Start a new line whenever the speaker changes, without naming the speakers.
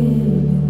give